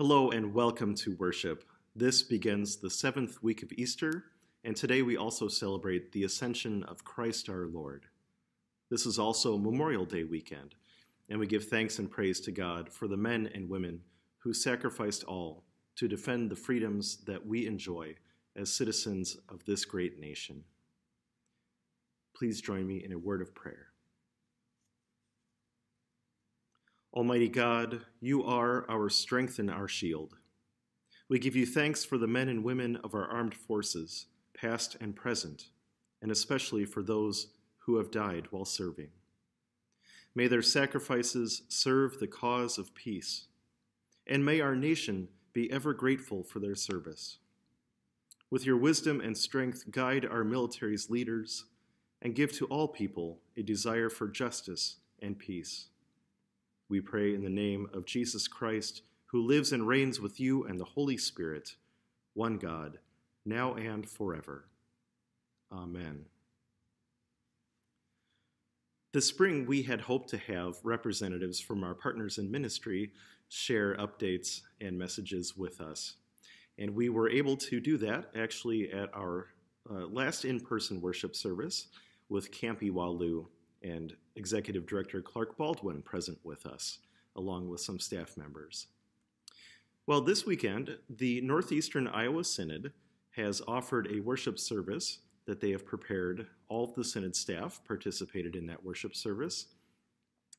Hello and welcome to worship. This begins the seventh week of Easter, and today we also celebrate the ascension of Christ our Lord. This is also Memorial Day weekend, and we give thanks and praise to God for the men and women who sacrificed all to defend the freedoms that we enjoy as citizens of this great nation. Please join me in a word of prayer. Almighty God, you are our strength and our shield. We give you thanks for the men and women of our armed forces, past and present, and especially for those who have died while serving. May their sacrifices serve the cause of peace, and may our nation be ever grateful for their service. With your wisdom and strength, guide our military's leaders and give to all people a desire for justice and peace. We pray in the name of Jesus Christ, who lives and reigns with you and the Holy Spirit, one God, now and forever. Amen. This spring, we had hoped to have representatives from our partners in ministry share updates and messages with us. And we were able to do that actually at our uh, last in person worship service with Camp EWALU and Executive Director Clark Baldwin present with us, along with some staff members. Well, this weekend, the Northeastern Iowa Synod has offered a worship service that they have prepared. All of the Synod staff participated in that worship service,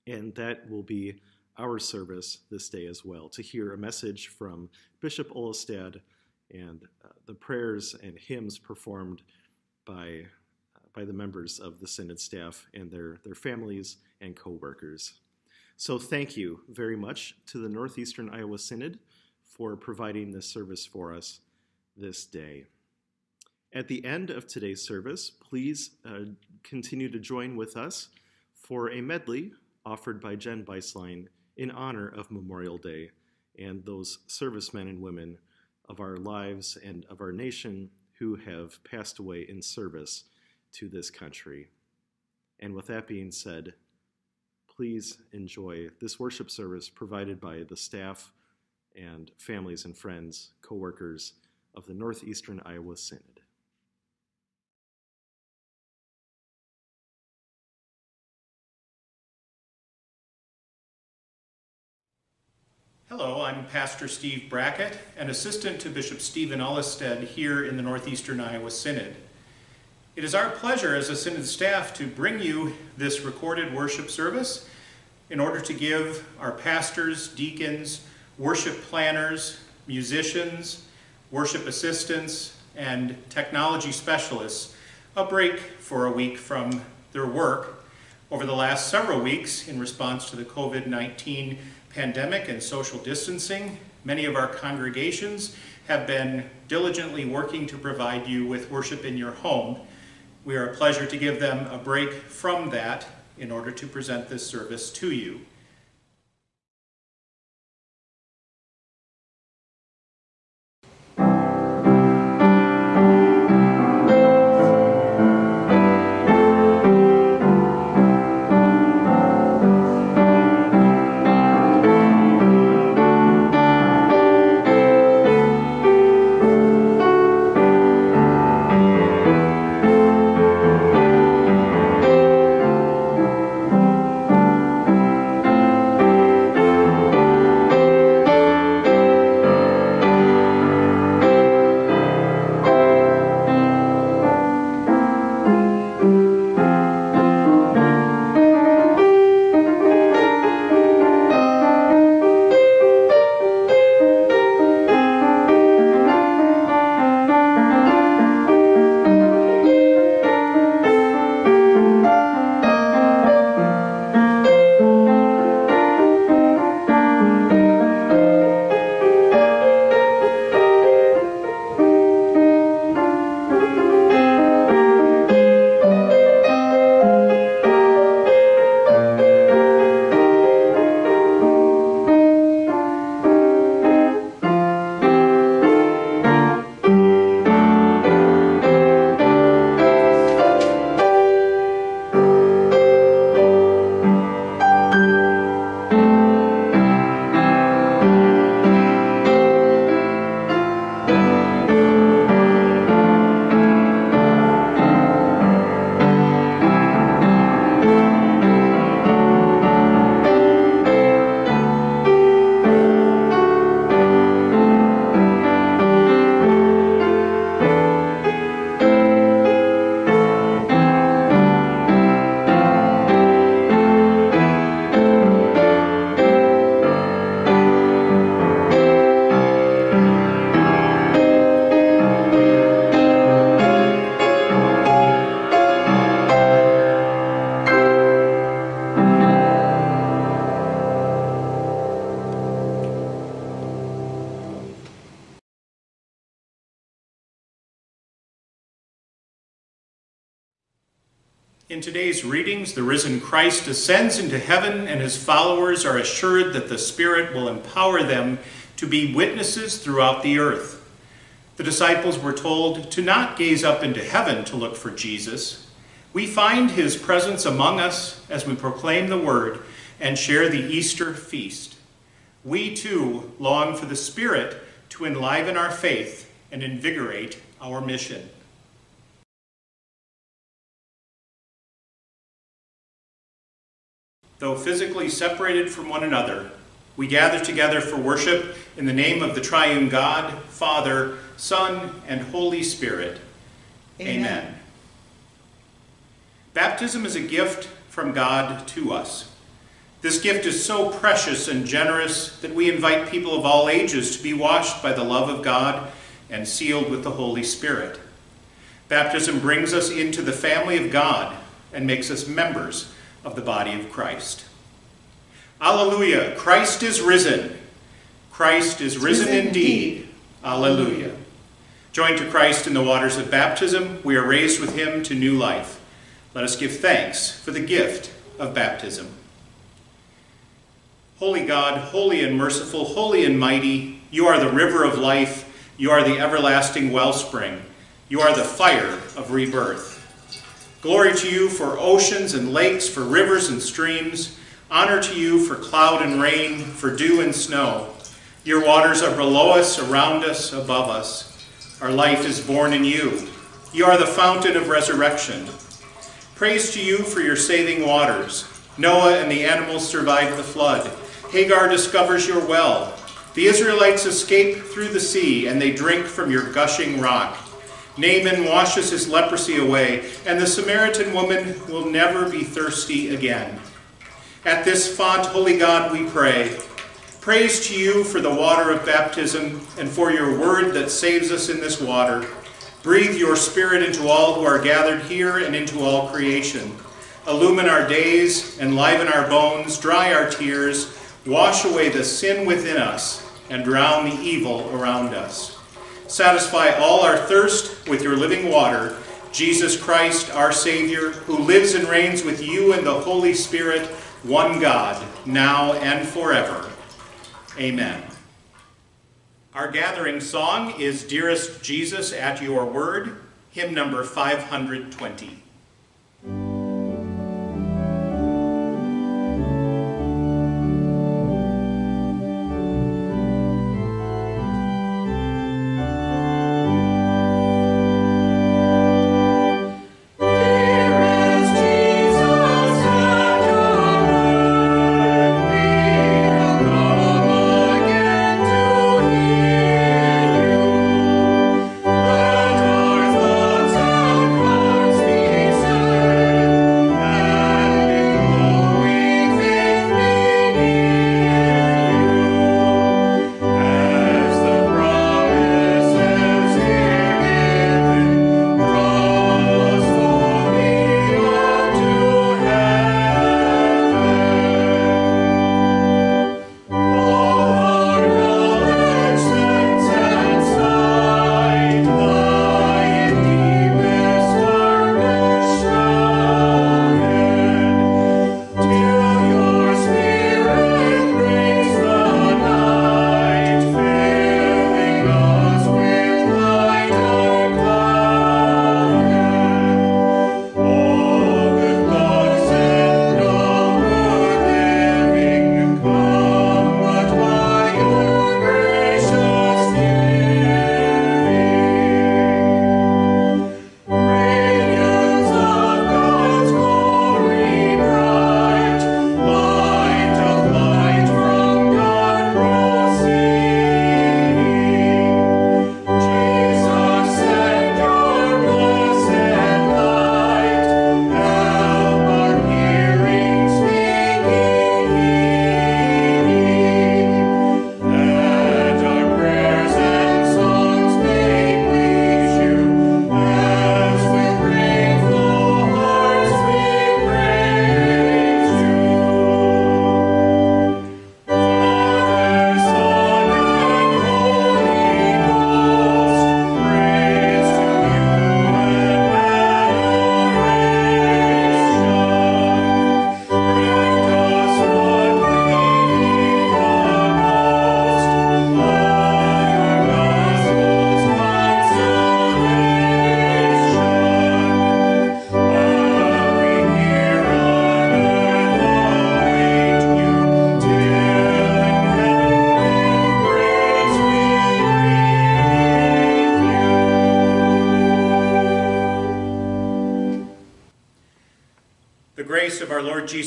and that will be our service this day as well to hear a message from Bishop Ullestad and uh, the prayers and hymns performed by by the members of the Synod staff and their, their families and co-workers. So thank you very much to the Northeastern Iowa Synod for providing this service for us this day. At the end of today's service, please uh, continue to join with us for a medley offered by Jen Beislein in honor of Memorial Day and those servicemen and women of our lives and of our nation who have passed away in service to this country. And with that being said, please enjoy this worship service provided by the staff and families and friends, co-workers of the Northeastern Iowa Synod. Hello, I'm Pastor Steve Brackett, an assistant to Bishop Stephen Ullestad here in the Northeastern Iowa Synod. It is our pleasure as a Synod staff to bring you this recorded worship service in order to give our pastors, deacons, worship planners, musicians, worship assistants, and technology specialists a break for a week from their work. Over the last several weeks, in response to the COVID-19 pandemic and social distancing, many of our congregations have been diligently working to provide you with worship in your home we are a pleasure to give them a break from that in order to present this service to you. In today's readings, the risen Christ ascends into heaven, and his followers are assured that the Spirit will empower them to be witnesses throughout the earth. The disciples were told to not gaze up into heaven to look for Jesus. We find his presence among us as we proclaim the word and share the Easter feast. We too long for the Spirit to enliven our faith and invigorate our mission. Though physically separated from one another, we gather together for worship in the name of the triune God, Father, Son, and Holy Spirit. Amen. Amen. Baptism is a gift from God to us. This gift is so precious and generous that we invite people of all ages to be washed by the love of God and sealed with the Holy Spirit. Baptism brings us into the family of God and makes us members of the body of Christ. Alleluia! Christ is risen. Christ is risen, risen indeed. Alleluia. Joined to Christ in the waters of baptism, we are raised with him to new life. Let us give thanks for the gift of baptism. Holy God, holy and merciful, holy and mighty, you are the river of life, you are the everlasting wellspring, you are the fire of rebirth. Glory to you for oceans and lakes, for rivers and streams. Honor to you for cloud and rain, for dew and snow. Your waters are below us, around us, above us. Our life is born in you. You are the fountain of resurrection. Praise to you for your saving waters. Noah and the animals survived the flood. Hagar discovers your well. The Israelites escape through the sea, and they drink from your gushing rock. Naaman washes his leprosy away, and the Samaritan woman will never be thirsty again. At this font, Holy God, we pray. Praise to you for the water of baptism and for your word that saves us in this water. Breathe your spirit into all who are gathered here and into all creation. Illumine our days, enliven our bones, dry our tears, Wash away the sin within us and drown the evil around us. Satisfy all our thirst with your living water, Jesus Christ, our Savior, who lives and reigns with you and the Holy Spirit, one God, now and forever. Amen. Our gathering song is Dearest Jesus at Your Word, hymn number 520.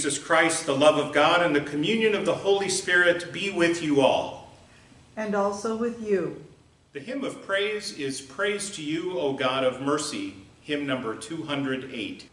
Jesus Christ, the love of God, and the communion of the Holy Spirit be with you all. And also with you. The hymn of praise is Praise to You, O God of Mercy, hymn number 208.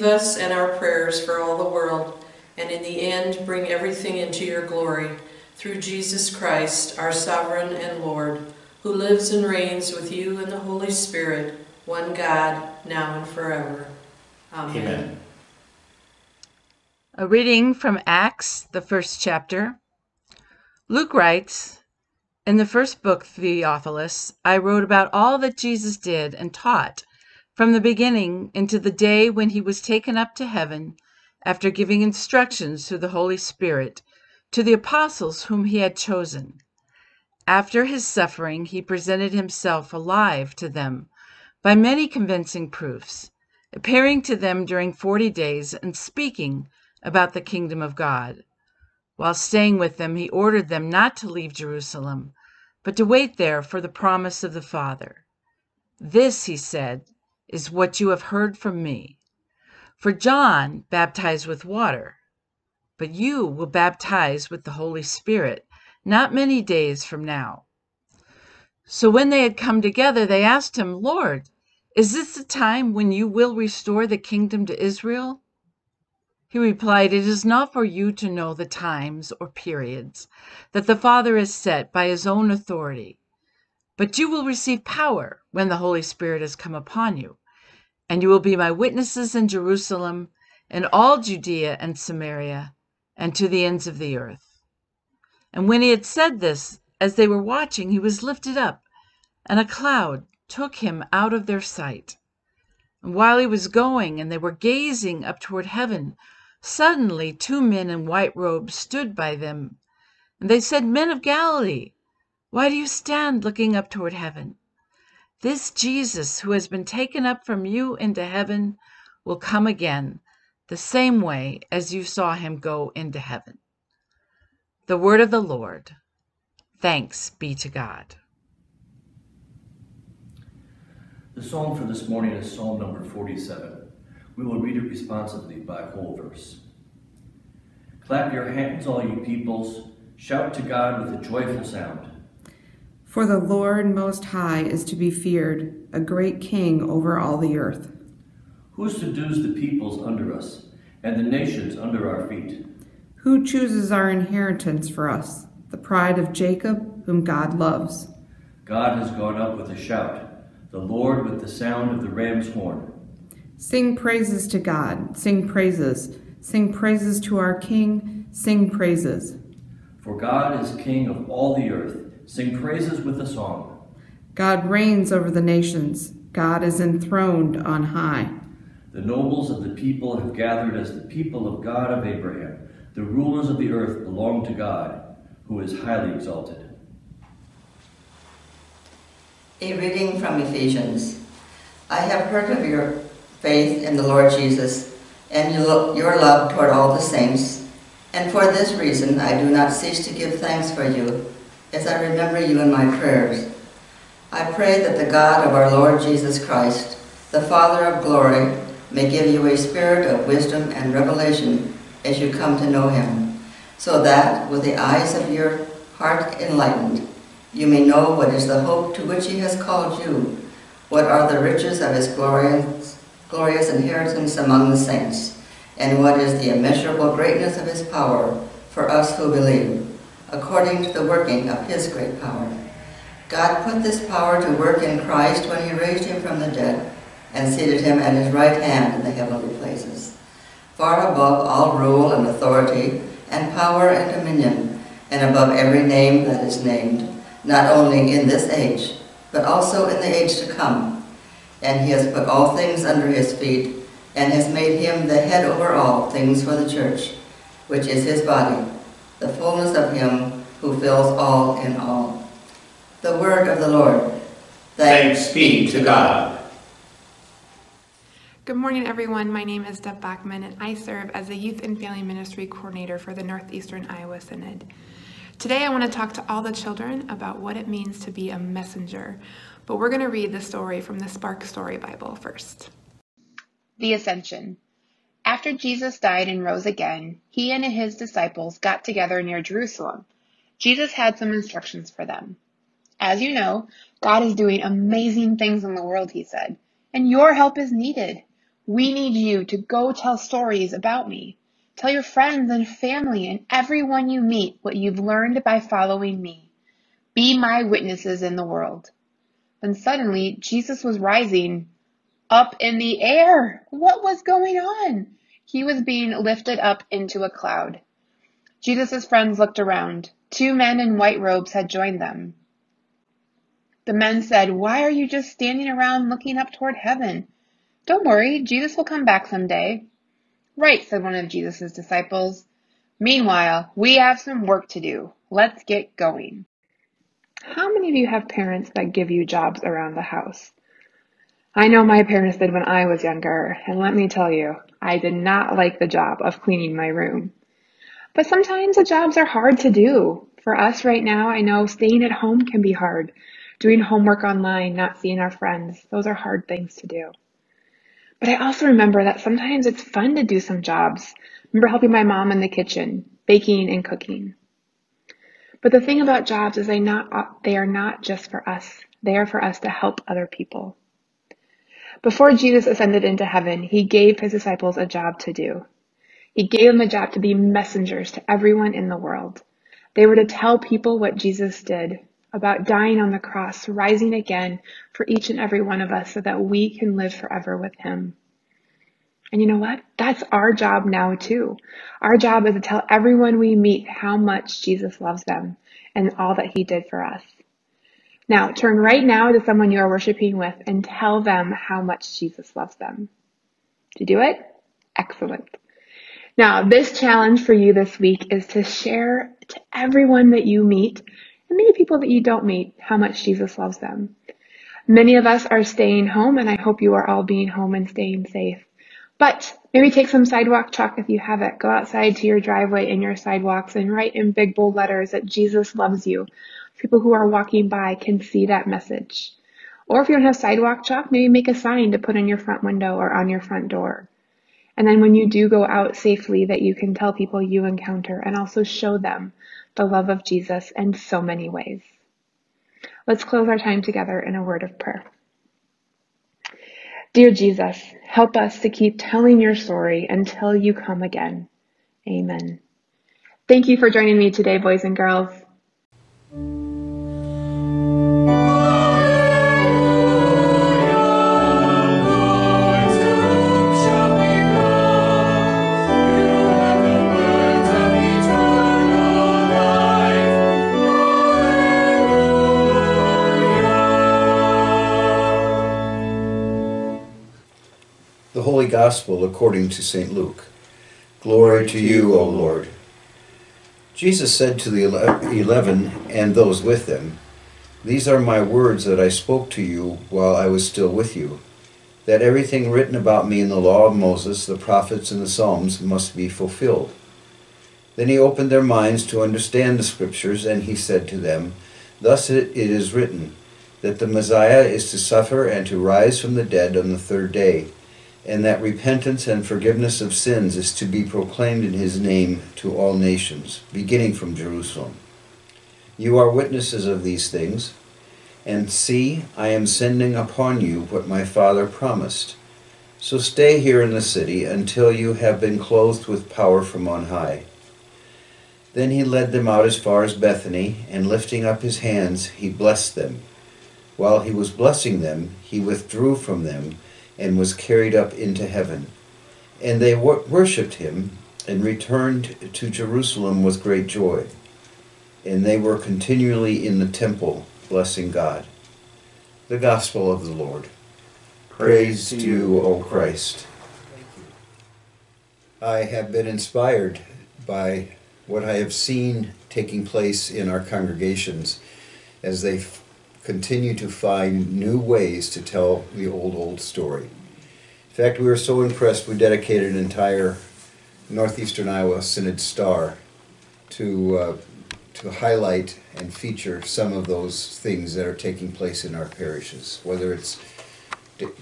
Receive us and our prayers for all the world, and in the end bring everything into your glory, through Jesus Christ, our sovereign and Lord, who lives and reigns with you in the Holy Spirit, one God, now and forever. Amen. Amen. A reading from Acts, the first chapter. Luke writes, In the first book, Theophilus, I wrote about all that Jesus did and taught from the beginning into the day when he was taken up to heaven, after giving instructions through the Holy Spirit to the apostles whom he had chosen. After his suffering, he presented himself alive to them by many convincing proofs, appearing to them during forty days and speaking about the kingdom of God. While staying with them, he ordered them not to leave Jerusalem, but to wait there for the promise of the Father. This, he said, is what you have heard from me. For John baptized with water, but you will baptize with the Holy Spirit not many days from now. So when they had come together, they asked him, Lord, is this the time when you will restore the kingdom to Israel? He replied, It is not for you to know the times or periods that the Father has set by his own authority, but you will receive power when the Holy Spirit has come upon you and you will be my witnesses in Jerusalem and all Judea and Samaria and to the ends of the earth. And when he had said this, as they were watching, he was lifted up, and a cloud took him out of their sight. And while he was going, and they were gazing up toward heaven, suddenly two men in white robes stood by them. And they said, Men of Galilee, why do you stand looking up toward heaven? This Jesus who has been taken up from you into heaven will come again, the same way as you saw him go into heaven. The word of the Lord. Thanks be to God. The psalm for this morning is Psalm number 47. We will read it responsively by whole verse. Clap your hands, all you peoples. Shout to God with a joyful sound. For the Lord Most High is to be feared, a great king over all the earth. Who subdues the peoples under us, and the nations under our feet? Who chooses our inheritance for us, the pride of Jacob, whom God loves? God has gone up with a shout, the Lord with the sound of the ram's horn. Sing praises to God, sing praises, sing praises to our King, sing praises. For God is King of all the earth. Sing praises with a song. God reigns over the nations. God is enthroned on high. The nobles of the people have gathered as the people of God of Abraham. The rulers of the earth belong to God, who is highly exalted. A reading from Ephesians. I have heard of your faith in the Lord Jesus and your love toward all the saints, and for this reason I do not cease to give thanks for you as I remember you in my prayers. I pray that the God of our Lord Jesus Christ, the Father of glory, may give you a spirit of wisdom and revelation as you come to know him, so that, with the eyes of your heart enlightened, you may know what is the hope to which he has called you, what are the riches of his glorious, glorious inheritance among the saints, and what is the immeasurable greatness of his power for us who believe, according to the working of his great power. God put this power to work in Christ when he raised him from the dead and seated him at his right hand in the heavenly places, far above all rule and authority and power and dominion, and above every name that is named, not only in this age, but also in the age to come. And he has put all things under his feet, and has made him the head over all things for the church, which is his body, the fullness of him who fills all in all. The word of the Lord. Thanks, Thanks be to God. Good morning, everyone. My name is Deb Bachman, and I serve as the Youth and Family Ministry Coordinator for the Northeastern Iowa Synod. Today, I want to talk to all the children about what it means to be a messenger, but we're going to read the story from the Spark Story Bible first. The Ascension. After Jesus died and rose again, he and his disciples got together near Jerusalem. Jesus had some instructions for them. As you know, God is doing amazing things in the world, he said, and your help is needed. We need you to go tell stories about me. Tell your friends and family and everyone you meet what you've learned by following me. Be my witnesses in the world. Then suddenly, Jesus was rising up in the air. What was going on? He was being lifted up into a cloud. Jesus' friends looked around. Two men in white robes had joined them. The men said, Why are you just standing around looking up toward heaven? Don't worry, Jesus will come back someday. Right, said one of Jesus' disciples. Meanwhile, we have some work to do. Let's get going. How many of you have parents that give you jobs around the house? I know my parents did when I was younger, and let me tell you, I did not like the job of cleaning my room. But sometimes the jobs are hard to do. For us right now, I know staying at home can be hard. Doing homework online, not seeing our friends, those are hard things to do. But I also remember that sometimes it's fun to do some jobs. Remember helping my mom in the kitchen, baking and cooking. But the thing about jobs is they not they are not just for us. They are for us to help other people. Before Jesus ascended into heaven, he gave his disciples a job to do. He gave them a job to be messengers to everyone in the world. They were to tell people what Jesus did, about dying on the cross, rising again for each and every one of us so that we can live forever with him. And you know what? That's our job now too. Our job is to tell everyone we meet how much Jesus loves them and all that he did for us. Now, turn right now to someone you are worshiping with and tell them how much Jesus loves them. Did you do it? Excellent. Now, this challenge for you this week is to share to everyone that you meet and maybe people that you don't meet how much Jesus loves them. Many of us are staying home and I hope you are all being home and staying safe. But maybe take some sidewalk chalk if you have it. Go outside to your driveway and your sidewalks and write in big bold letters that Jesus loves you. People who are walking by can see that message. Or if you don't have sidewalk chalk, maybe make a sign to put in your front window or on your front door. And then when you do go out safely, that you can tell people you encounter and also show them the love of Jesus in so many ways. Let's close our time together in a word of prayer. Dear Jesus, help us to keep telling your story until you come again. Amen. Thank you for joining me today, boys and girls. The Holy Gospel according to St. Luke. Glory to you, O Lord. Jesus said to the eleven and those with them, These are my words that I spoke to you while I was still with you, that everything written about me in the law of Moses, the prophets, and the Psalms must be fulfilled. Then he opened their minds to understand the Scriptures, and he said to them, Thus it is written, that the Messiah is to suffer and to rise from the dead on the third day and that repentance and forgiveness of sins is to be proclaimed in his name to all nations, beginning from Jerusalem. You are witnesses of these things, and see, I am sending upon you what my Father promised. So stay here in the city until you have been clothed with power from on high. Then he led them out as far as Bethany, and lifting up his hands, he blessed them. While he was blessing them, he withdrew from them and was carried up into heaven. And they wor- worshipped him and returned to Jerusalem with great joy. And they were continually in the temple, blessing God. The Gospel of the Lord. Praise, Praise to you, O Christ. I have been inspired by what I have seen taking place in our congregations as they continue to find new ways to tell the old, old story. In fact, we were so impressed, we dedicated an entire Northeastern Iowa Synod Star to, uh, to highlight and feature some of those things that are taking place in our parishes, whether it's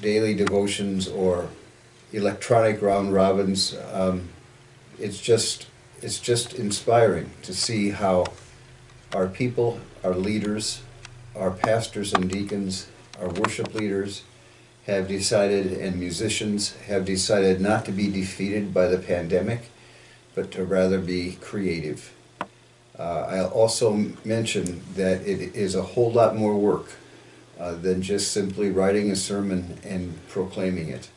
daily devotions or electronic round robins. Um, it's just it's just inspiring to see how our people, our leaders, our pastors and deacons, our worship leaders have decided, and musicians have decided not to be defeated by the pandemic, but to rather be creative. Uh, I'll also mention that it is a whole lot more work uh, than just simply writing a sermon and proclaiming it.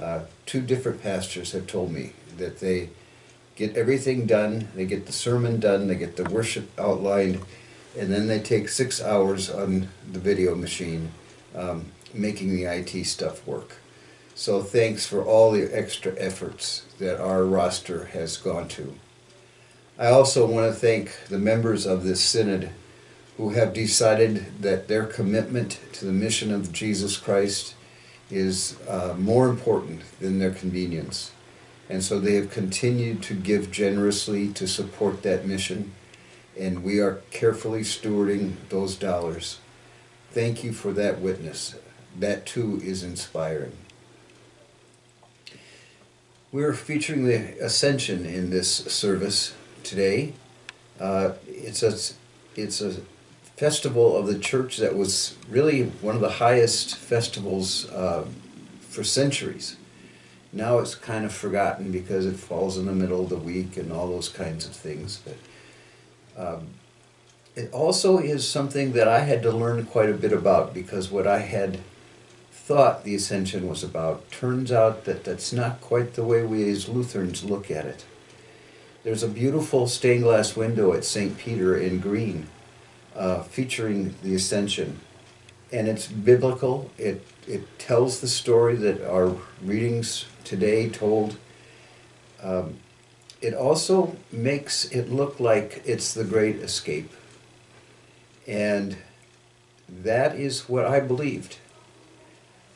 Uh, two different pastors have told me that they get everything done, they get the sermon done, they get the worship outlined, and then they take six hours on the video machine um, making the IT stuff work. So thanks for all the extra efforts that our roster has gone to. I also want to thank the members of this synod who have decided that their commitment to the mission of Jesus Christ is uh, more important than their convenience. And so they have continued to give generously to support that mission and we are carefully stewarding those dollars. Thank you for that witness. That too is inspiring. We're featuring the Ascension in this service today. Uh, it's a it's a festival of the church that was really one of the highest festivals uh, for centuries. Now it's kind of forgotten because it falls in the middle of the week and all those kinds of things. But um, it also is something that I had to learn quite a bit about because what I had thought the ascension was about turns out that that's not quite the way we as Lutherans look at it. There's a beautiful stained glass window at St. Peter in Greene uh, featuring the ascension. And it's biblical. It, it tells the story that our readings today told. Um, it also makes it look like it's the great escape. And that is what I believed.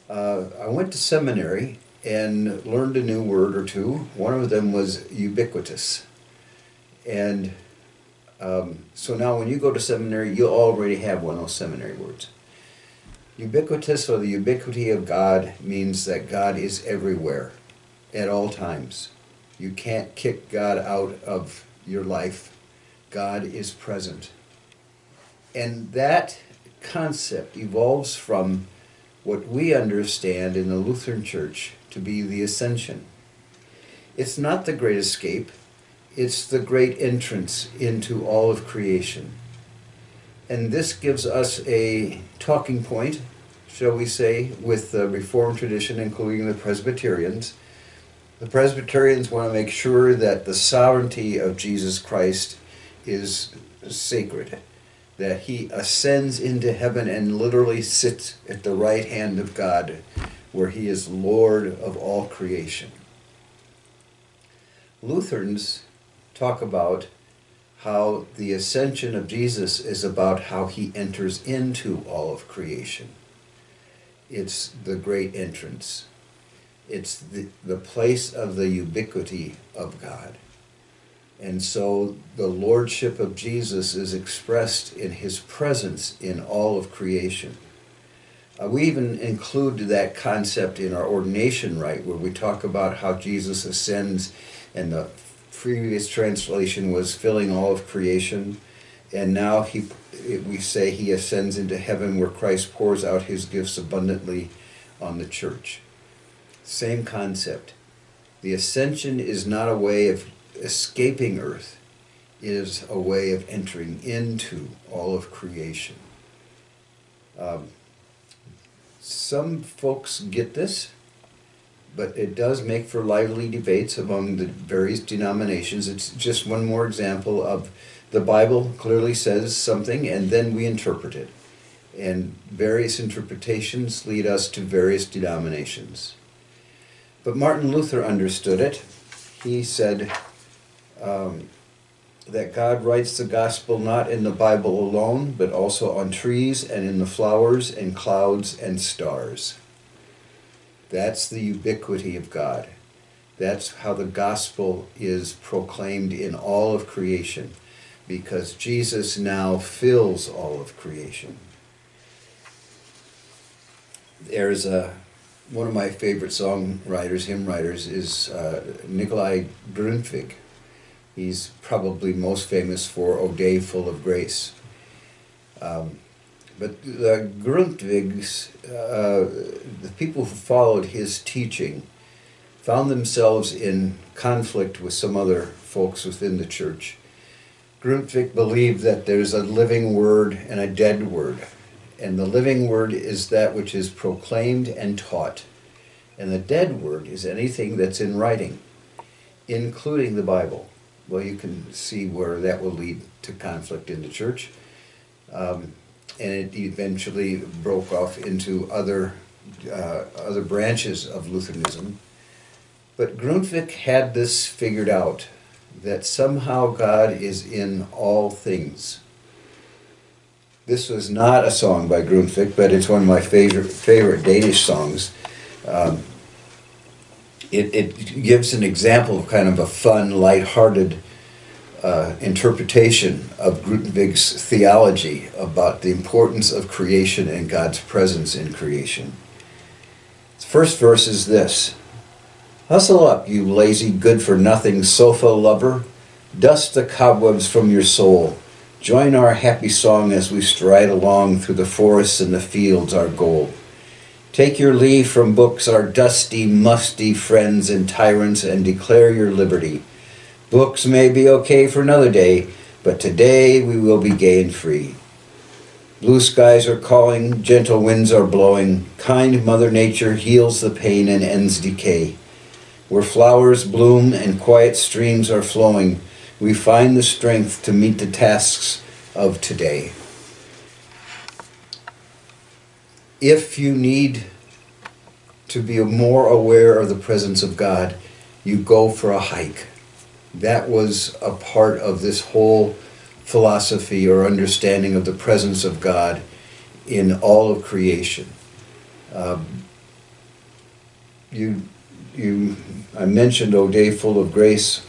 Uh, I went to seminary and learned a new word or two. One of them was ubiquitous. And um, so now when you go to seminary, you'll already have one of those seminary words. Ubiquitous or the ubiquity of God means that God is everywhere at all times. You can't kick God out of your life. God is present. And that concept evolves from what we understand in the Lutheran Church to be the ascension. It's not the great escape, it's the great entrance into all of creation. And this gives us a talking point, shall we say, with the Reformed tradition, including the Presbyterians, the Presbyterians want to make sure that the sovereignty of Jesus Christ is sacred, that he ascends into heaven and literally sits at the right hand of God where he is Lord of all creation. Lutherans talk about how the ascension of Jesus is about how he enters into all of creation. It's the great entrance. It's the, the place of the ubiquity of God. And so the lordship of Jesus is expressed in his presence in all of creation. Uh, we even include that concept in our ordination rite, where we talk about how Jesus ascends, and the previous translation was filling all of creation, and now he, we say he ascends into heaven, where Christ pours out his gifts abundantly on the church. Same concept. The ascension is not a way of escaping earth, it is a way of entering into all of creation. Um, some folks get this, but it does make for lively debates among the various denominations. It's just one more example of the Bible clearly says something, and then we interpret it. And various interpretations lead us to various denominations. But Martin Luther understood it. He said um, that God writes the gospel not in the Bible alone, but also on trees and in the flowers and clouds and stars. That's the ubiquity of God. That's how the gospel is proclaimed in all of creation, because Jesus now fills all of creation. There's a one of my favorite songwriters, hymn writers, is uh, Nikolai Grundtvig. He's probably most famous for O Day Full of Grace. Um, but the Grundtvigs, uh, the people who followed his teaching, found themselves in conflict with some other folks within the church. Grundtvig believed that there's a living word and a dead word and the living word is that which is proclaimed and taught. And the dead word is anything that's in writing, including the Bible. Well, you can see where that will lead to conflict in the church. Um, and it eventually broke off into other, uh, other branches of Lutheranism. But Grundtvig had this figured out that somehow God is in all things this was not a song by Grundtvig, but it's one of my favorite favorite Danish songs. Um, it, it gives an example of kind of a fun, light-hearted uh, interpretation of Grundtvig's theology about the importance of creation and God's presence in creation. The first verse is this Hustle up, you lazy, good for nothing sofa lover. Dust the cobwebs from your soul. Join our happy song as we stride along through the forests and the fields, our goal. Take your leave from books, our dusty, musty friends and tyrants, and declare your liberty. Books may be okay for another day, but today we will be gay and free. Blue skies are calling, gentle winds are blowing, kind Mother Nature heals the pain and ends decay. Where flowers bloom and quiet streams are flowing, we find the strength to meet the tasks of today. If you need to be more aware of the presence of God, you go for a hike. That was a part of this whole philosophy or understanding of the presence of God in all of creation. Um, you, you, I mentioned O Day Full of Grace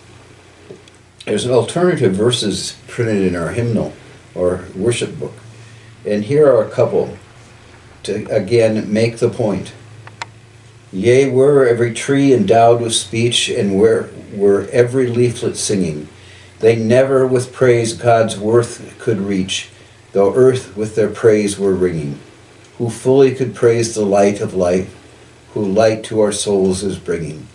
there's an alternative verses printed in our hymnal or worship book. And here are a couple to again make the point. Yea, were every tree endowed with speech, and where were every leaflet singing, they never with praise God's worth could reach, though earth with their praise were ringing. Who fully could praise the light of life, who light to our souls is bringing.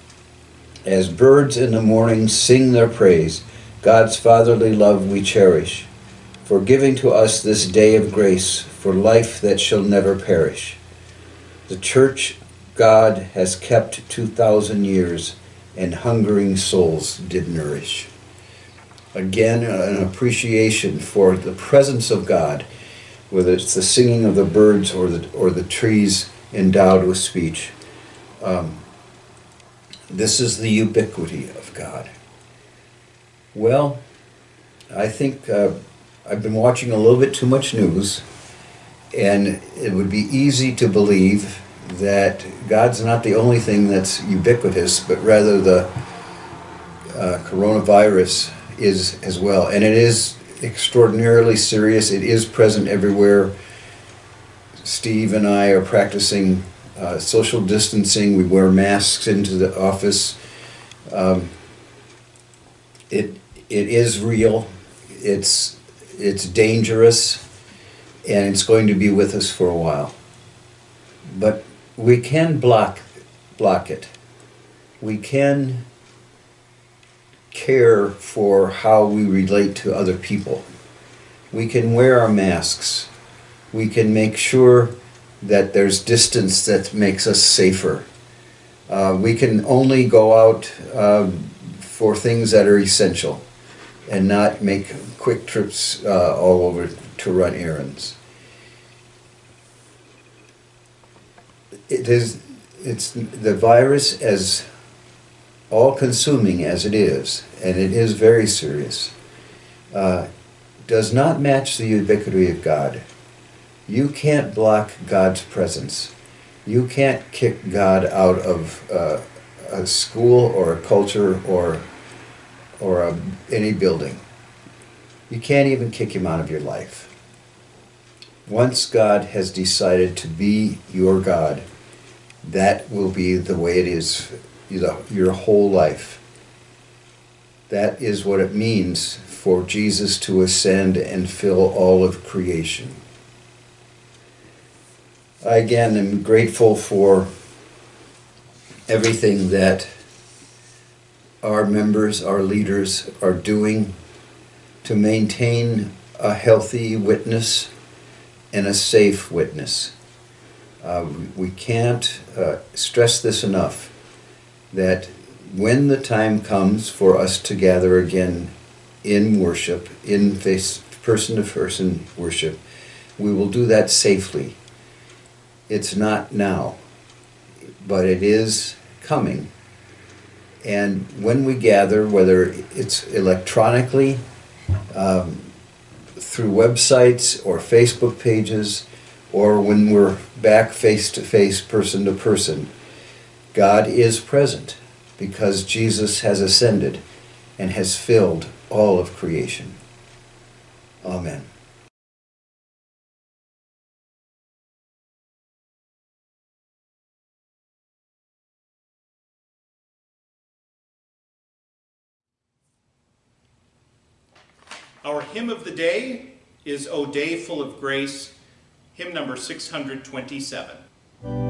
As birds in the morning sing their praise, God's fatherly love we cherish, for giving to us this day of grace for life that shall never perish. The church God has kept 2,000 years, and hungering souls did nourish. Again, an appreciation for the presence of God, whether it's the singing of the birds or the, or the trees endowed with speech. um, this is the ubiquity of God. Well, I think uh, I've been watching a little bit too much news, and it would be easy to believe that God's not the only thing that's ubiquitous, but rather the uh, coronavirus is as well. And it is extraordinarily serious, it is present everywhere. Steve and I are practicing uh, social distancing. We wear masks into the office. Um, it it is real. It's it's dangerous, and it's going to be with us for a while. But we can block block it. We can care for how we relate to other people. We can wear our masks. We can make sure that there's distance that makes us safer. Uh, we can only go out uh, for things that are essential and not make quick trips uh, all over to run errands. It is, it's the virus as all consuming as it is, and it is very serious, uh, does not match the ubiquity of God. You can't block God's presence. You can't kick God out of uh, a school or a culture or or a, any building. You can't even kick him out of your life. Once God has decided to be your God, that will be the way it is your whole life. That is what it means for Jesus to ascend and fill all of creation. I again am grateful for everything that our members, our leaders are doing to maintain a healthy witness and a safe witness. Uh, we can't uh, stress this enough that when the time comes for us to gather again in worship, in face person to person worship, we will do that safely it's not now, but it is coming. And when we gather, whether it's electronically, um, through websites or Facebook pages, or when we're back face to face, person to person, God is present because Jesus has ascended and has filled all of creation. Amen. Our hymn of the day is O Day Full of Grace, hymn number 627.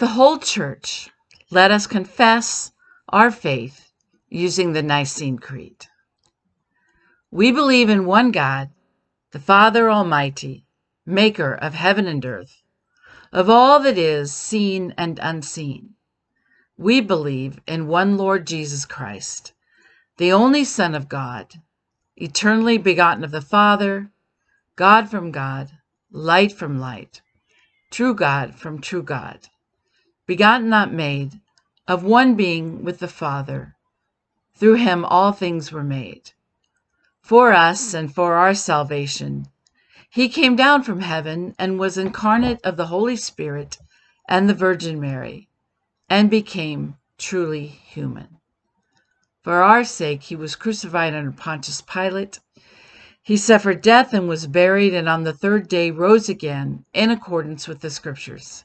The whole church, let us confess our faith using the Nicene Creed. We believe in one God, the Father Almighty, maker of heaven and earth, of all that is seen and unseen. We believe in one Lord Jesus Christ, the only Son of God, eternally begotten of the Father, God from God, light from light, true God from true God, begotten not made, of one being with the Father. Through him all things were made. For us and for our salvation, he came down from heaven and was incarnate of the Holy Spirit and the Virgin Mary, and became truly human. For our sake, he was crucified under Pontius Pilate. He suffered death and was buried, and on the third day rose again in accordance with the Scriptures.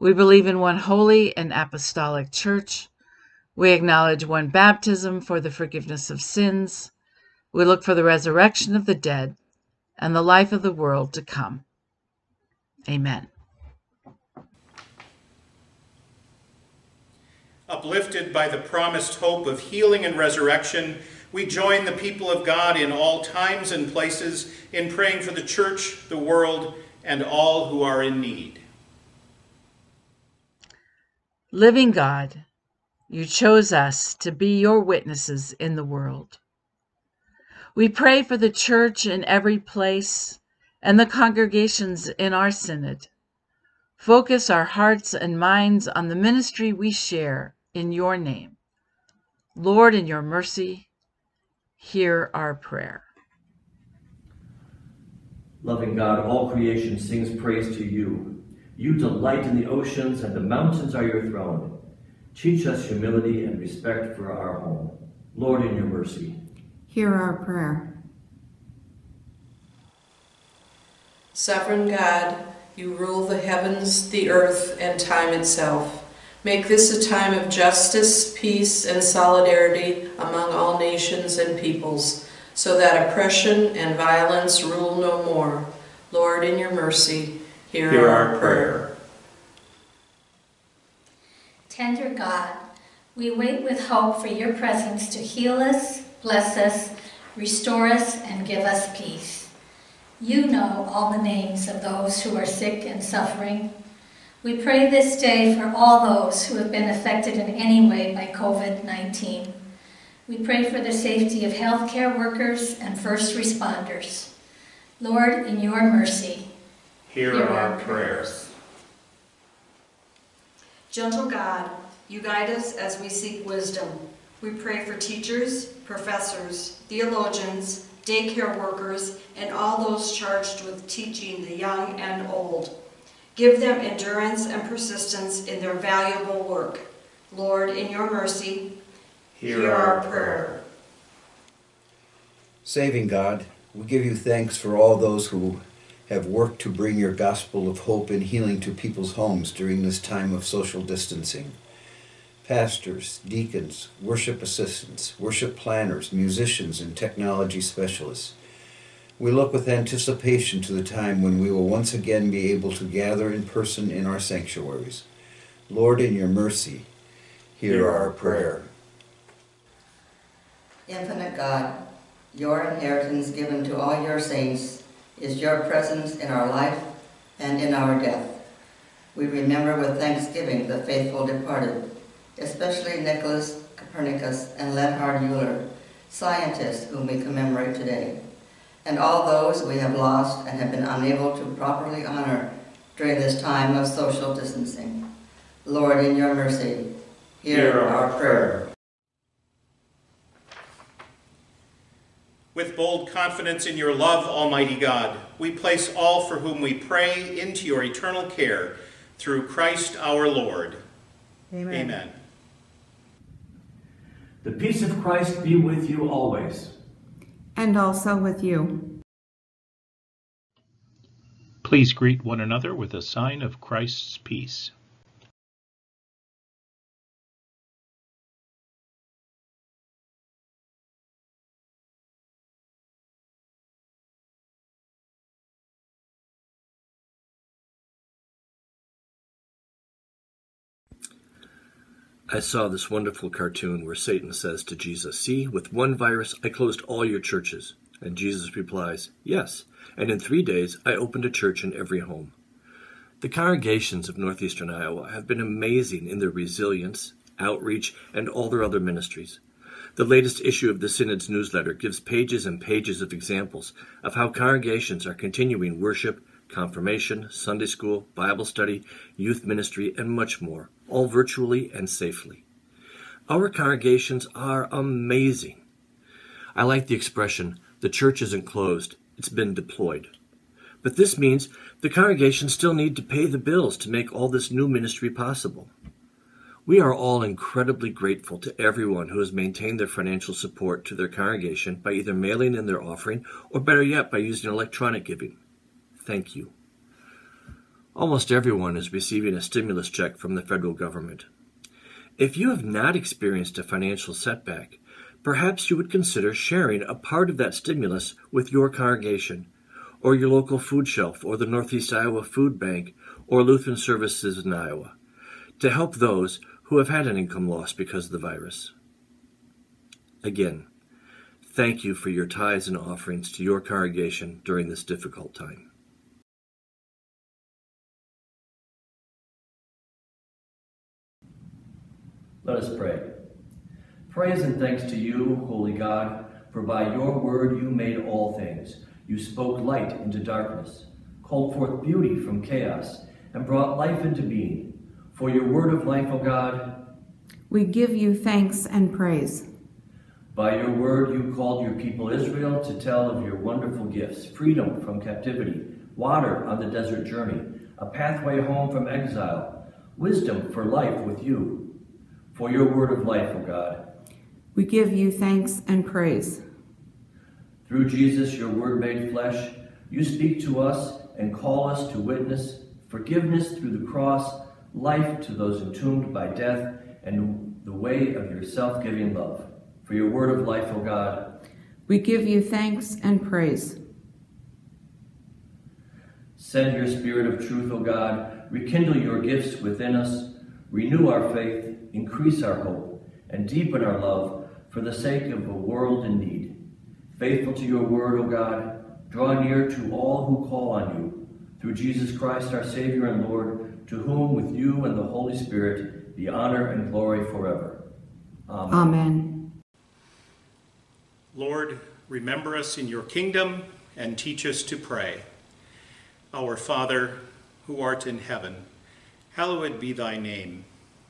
We believe in one holy and apostolic church. We acknowledge one baptism for the forgiveness of sins. We look for the resurrection of the dead and the life of the world to come. Amen. Uplifted by the promised hope of healing and resurrection, we join the people of God in all times and places in praying for the church, the world, and all who are in need. Living God, you chose us to be your witnesses in the world. We pray for the church in every place and the congregations in our synod. Focus our hearts and minds on the ministry we share in your name. Lord, in your mercy, hear our prayer. Loving God, all creation sings praise to you. You delight in the oceans, and the mountains are your throne. Teach us humility and respect for our home. Lord, in your mercy, hear our prayer. Sovereign God, you rule the heavens, the earth, and time itself. Make this a time of justice, peace, and solidarity among all nations and peoples, so that oppression and violence rule no more. Lord, in your mercy, hear, Hear our, our prayer. prayer. Tender God, we wait with hope for your presence to heal us, bless us, restore us, and give us peace. You know all the names of those who are sick and suffering. We pray this day for all those who have been affected in any way by COVID-19. We pray for the safety of healthcare workers and first responders. Lord, in your mercy, Hear, Hear our our prayers. Gentle God, you guide us as we seek wisdom. We pray for teachers, professors, theologians, daycare workers, and all those charged with teaching the young and old. Give them endurance and persistence in their valuable work. Lord, in your mercy, Hear our prayer. Saving God, we give you thanks for all those who have worked to bring your gospel of hope and healing to people's homes during this time of social distancing. Pastors, deacons, worship assistants, worship planners, musicians, and technology specialists. We look with anticipation to the time when we will once again be able to gather in person in our sanctuaries. Lord, in your mercy, hear our prayer. Infinite God, your inheritance given to all your saints is your presence in our life and in our death. We remember with thanksgiving the faithful departed, especially Nicholas Copernicus and Leonhard Euler, scientists whom we commemorate today, and all those we have lost and have been unable to properly honor during this time of social distancing. Lord, in your mercy, hear, Hear our our prayer. With bold confidence in your love, Almighty God, we place all for whom we pray into your eternal care through Christ our Lord. Amen. Amen. The peace of Christ be with you always. And also with you. Please greet one another with a sign of Christ's peace. I saw this wonderful cartoon where Satan says to Jesus, See, with one virus I closed all your churches. And Jesus replies, Yes, and in three days I opened a church in every home. The congregations of northeastern Iowa have been amazing in their resilience, outreach, and all their other ministries. The latest issue of the Synod's newsletter gives pages and pages of examples of how congregations are continuing worship, confirmation, Sunday school, Bible study, youth ministry, and much more, all virtually and safely. Our congregations are amazing. I like the expression, the church isn't closed, it's been deployed. But this means the congregations still need to pay the bills to make all this new ministry possible. We are all incredibly grateful to everyone who has maintained their financial support to their congregation by either mailing in their offering or better yet by using electronic giving. Thank you. Almost everyone is receiving a stimulus check from the federal government. If you have not experienced a financial setback, perhaps you would consider sharing a part of that stimulus with your congregation, or your local food shelf, or the Northeast Iowa Food Bank, or Lutheran Services in Iowa, to help those who have had an income loss because of the virus. Again, thank you for your tithes and offerings to your congregation during this difficult time. Let us pray. Praise and thanks to you, Holy God, for by your word you made all things. You spoke light into darkness, called forth beauty from chaos, and brought life into being. For your word of life, O God, we give you thanks and praise. By your word you called your people Israel to tell of your wonderful gifts, freedom from captivity, water on the desert journey, a pathway home from exile, wisdom for life with you. For your word of life, O God, we give you thanks and praise. Through Jesus, your word made flesh, you speak to us and call us to witness forgiveness through the cross, life to those entombed by death, and the way of your self giving love. For your word of life, O God, we give you thanks and praise. Send your spirit of truth, O God, rekindle your gifts within us, renew our faith, increase our hope, and deepen our love for the sake of a world in need. Faithful to your word, O God, draw near to all who call on you. Through Jesus Christ, our Savior and Lord, to whom with you and the Holy Spirit be honor and glory forever. Amen. Amen. Lord, remember us in your kingdom and teach us to pray. Our Father, who art in heaven, hallowed be thy name.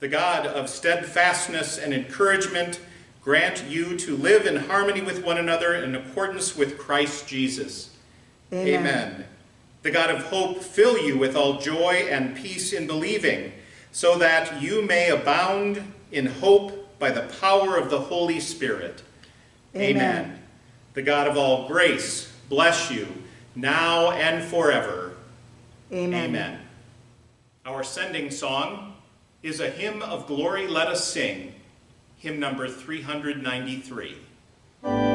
The God of steadfastness and encouragement grant you to live in harmony with one another in accordance with Christ Jesus. Amen. Amen. The God of hope fill you with all joy and peace in believing, so that you may abound in hope by the power of the Holy Spirit. Amen. The God of all grace bless you now and forever. Amen. Amen. Our sending song is a hymn of glory let us sing, hymn number 393.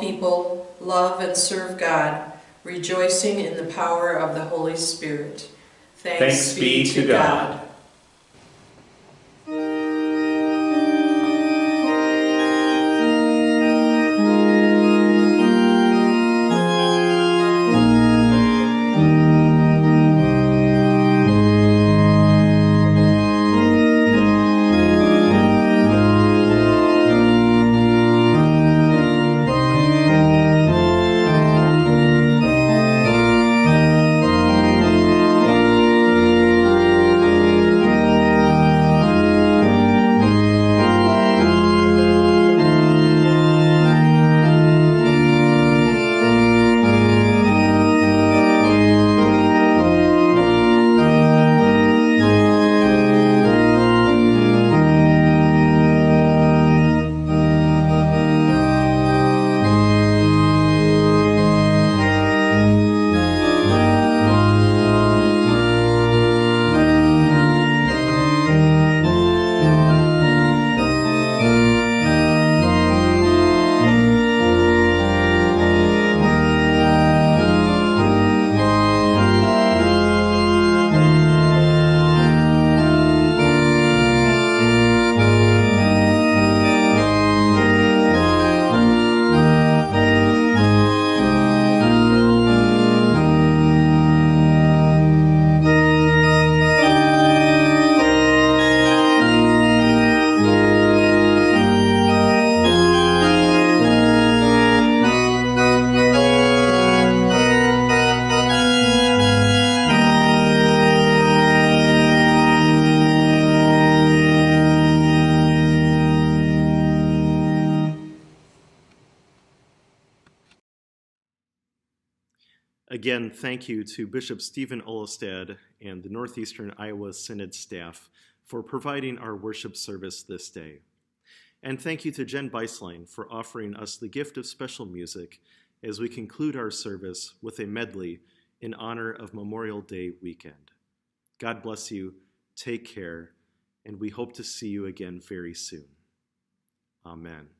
People, love and serve God, rejoicing in the power of the Holy Spirit. Thanks, Thanks be to God. Again, thank you to Bishop Stephen Ullestad and the Northeastern Iowa Synod staff for providing our worship service this day. And thank you to Jen Beislein for offering us the gift of special music as we conclude our service with a medley in honor of Memorial Day weekend. God bless you, take care, and we hope to see you again very soon. Amen.